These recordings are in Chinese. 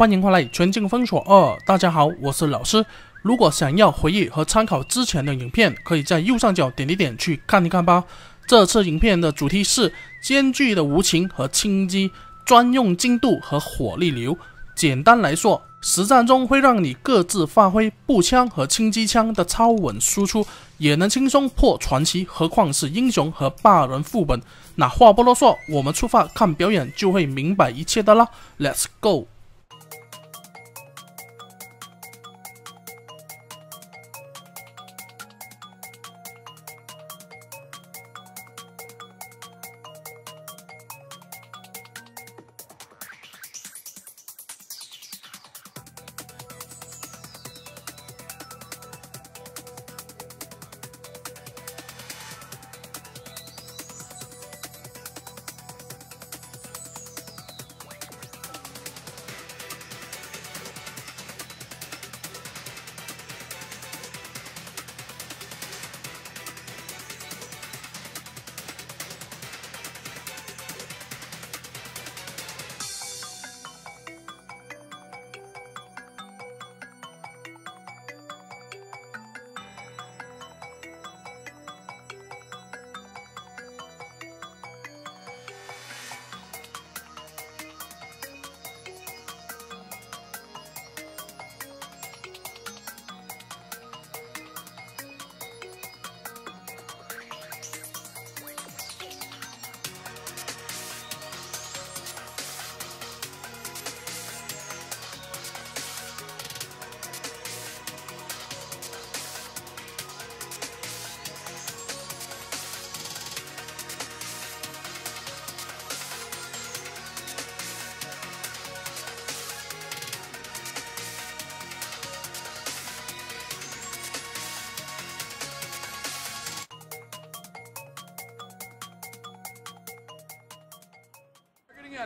欢迎回来《全境封锁二》。大家好，我是老师。如果想要回忆和参考之前的影片，可以在右上角点一点去看一看吧。这次影片的主题是艰巨的无情和轻击，专用精度和火力流。简单来说，实战中会让你各自发挥步枪和轻机枪的超稳输出，也能轻松破传奇。何况是英雄和霸人副本。那话不啰嗦，我们出发看表演，就会明白一切的啦。Let's go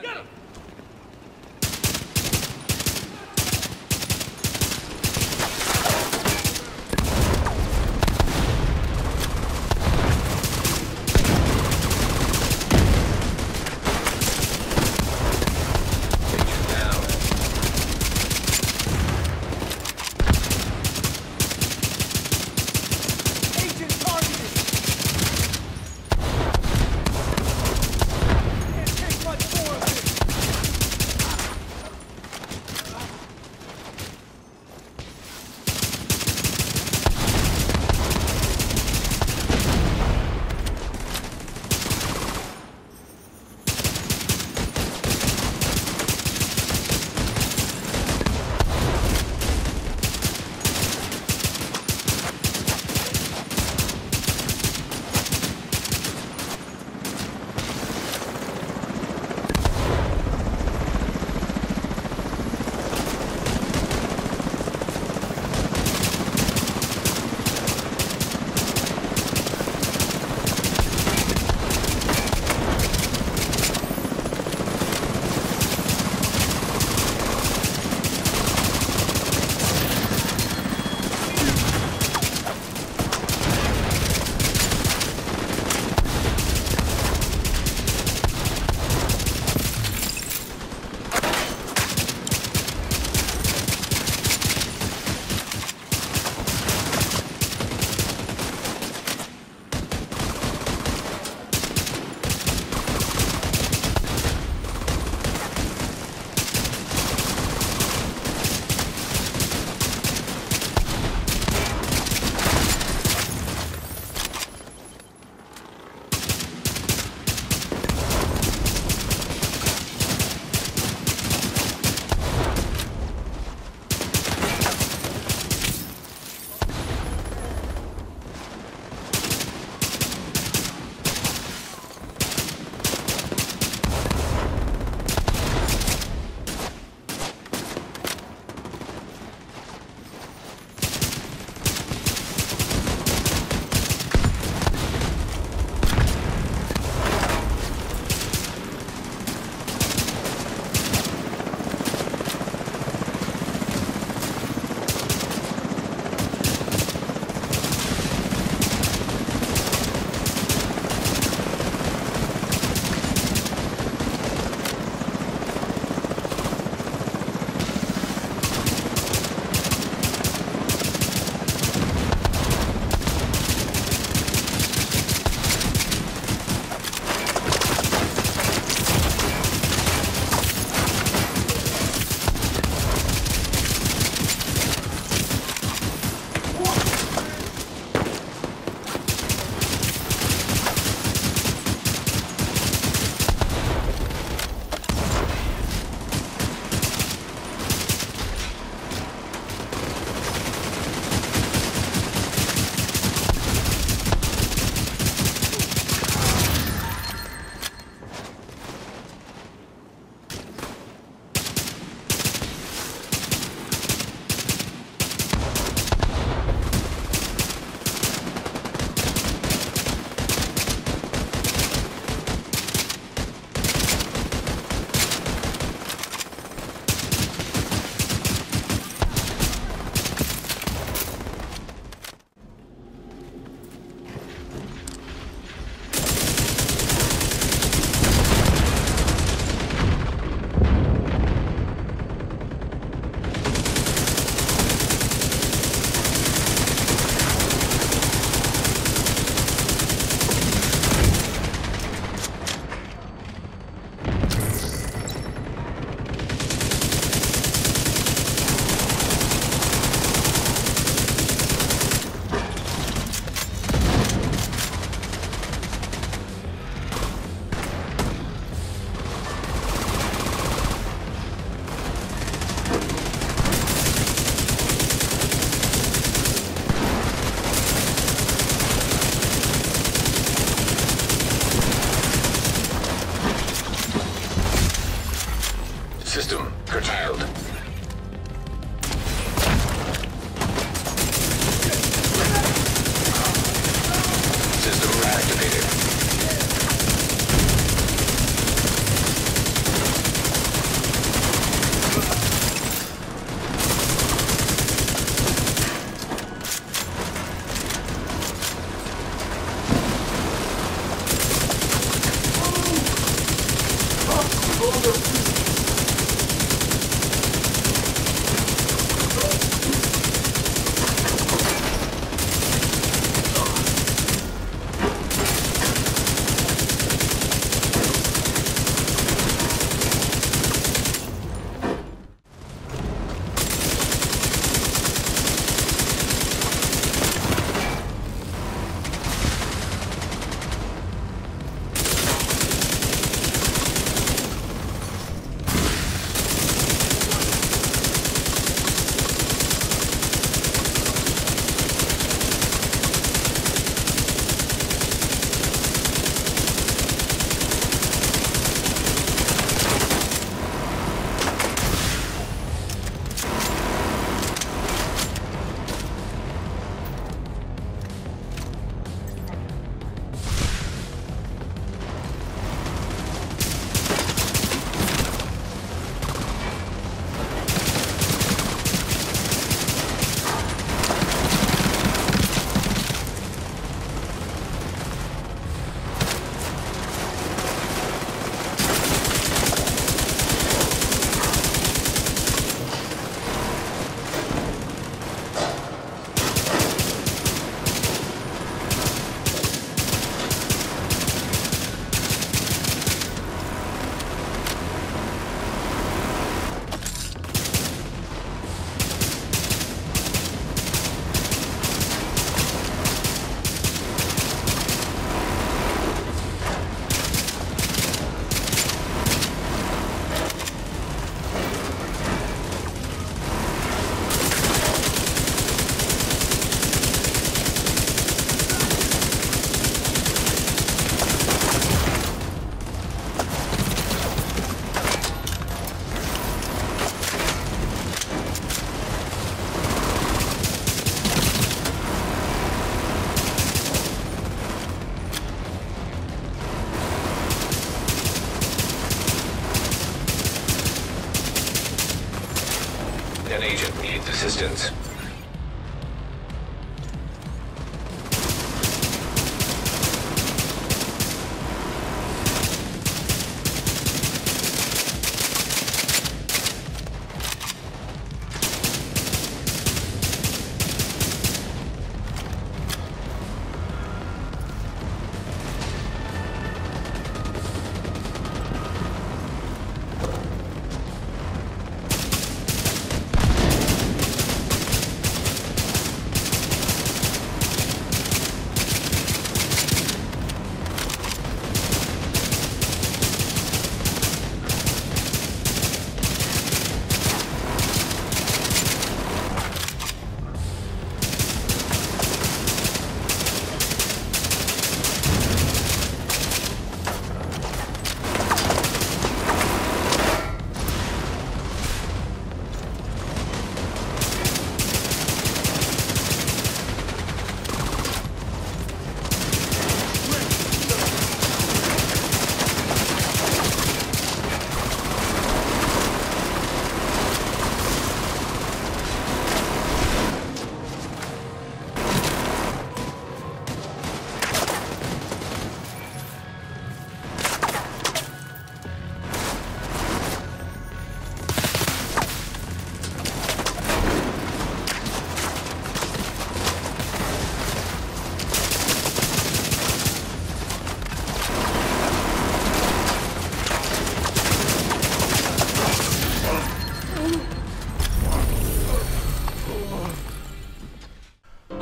Get him! assistance.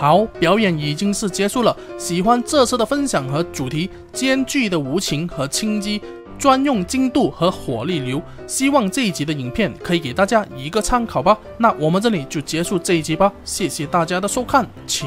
好，表演已经是结束了。喜欢这次的分享和主题，兼具的无情和轻机，专用精度和火力流。希望这一集的影片可以给大家一个参考吧。那我们这里就结束这一集吧，谢谢大家的收看，请。